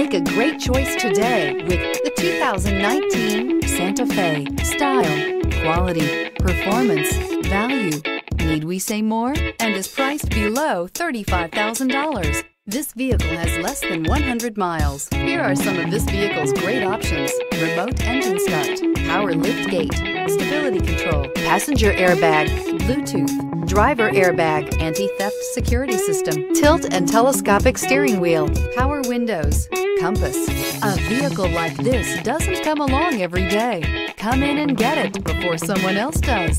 Make a great choice today with the 2019 Santa Fe. Style, quality, performance, value. Need we say more? And is priced below $35,000. This vehicle has less than 100 miles. Here are some of this vehicle's great options. Remote engine start, power lift gate, stability control, passenger airbag, Bluetooth, driver airbag, anti-theft security system, tilt and telescopic steering wheel, power windows, compass. A vehicle like this doesn't come along every day. Come in and get it before someone else does.